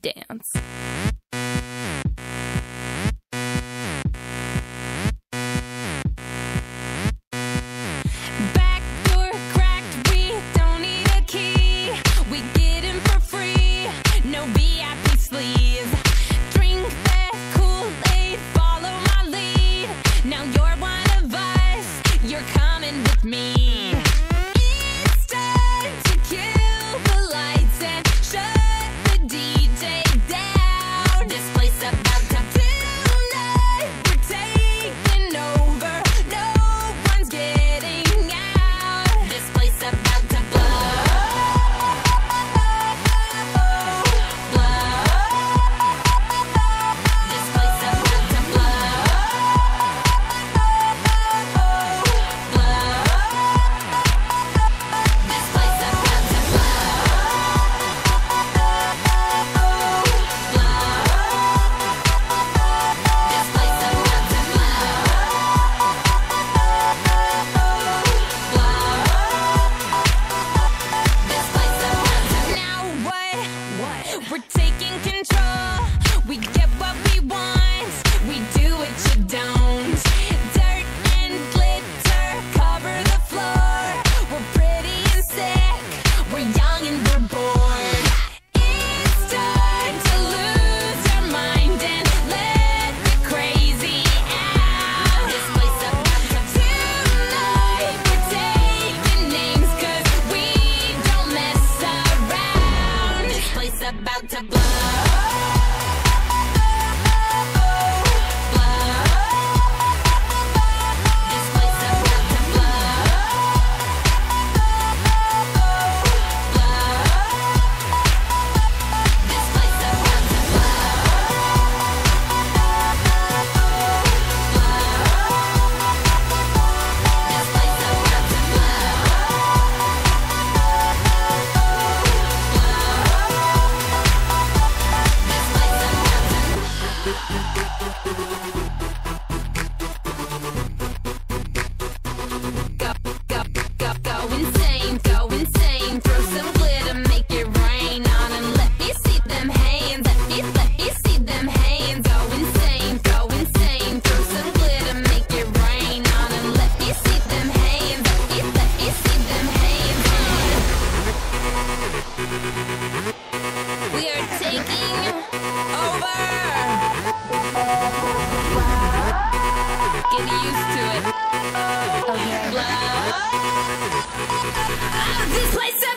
dance. out of this place.